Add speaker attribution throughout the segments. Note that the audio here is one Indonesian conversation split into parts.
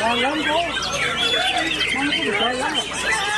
Speaker 1: còn lắm thôi không có được lắm
Speaker 2: Oke.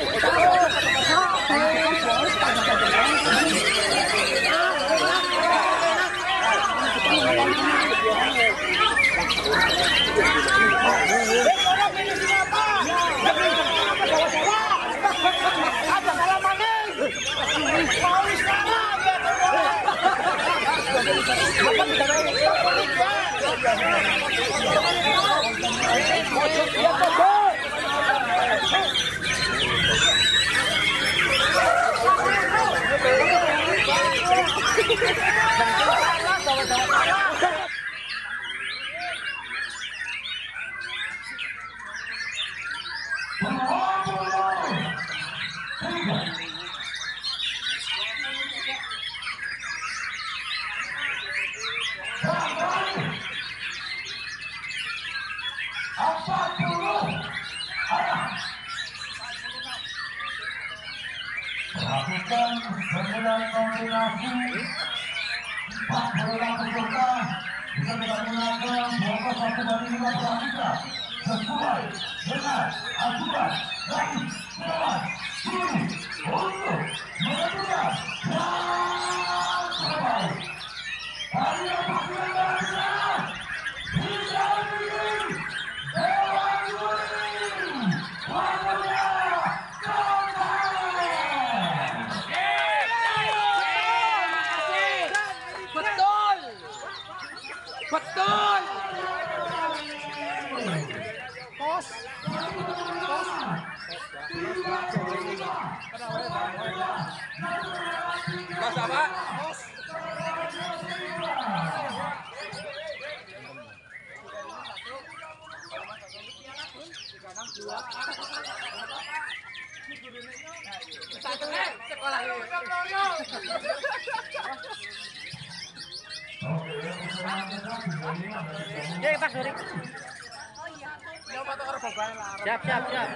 Speaker 3: Hey,
Speaker 2: dan sembilan kombinasi empat bola peserta bisa menggunakan bola satu dari lima pelaku sesuai dengan aturan dan sama-sama. Satu
Speaker 4: sekolah. Dek, Pak Dori. Siap, siap, siap.